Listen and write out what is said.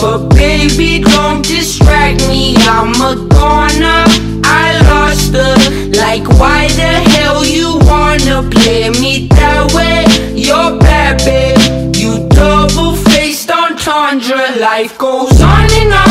But baby, don't distract me, I'm a goner. I lost her, like why the hell you wanna play me that way? You're bad, babe, you double-faced on Tundra Life goes on and on.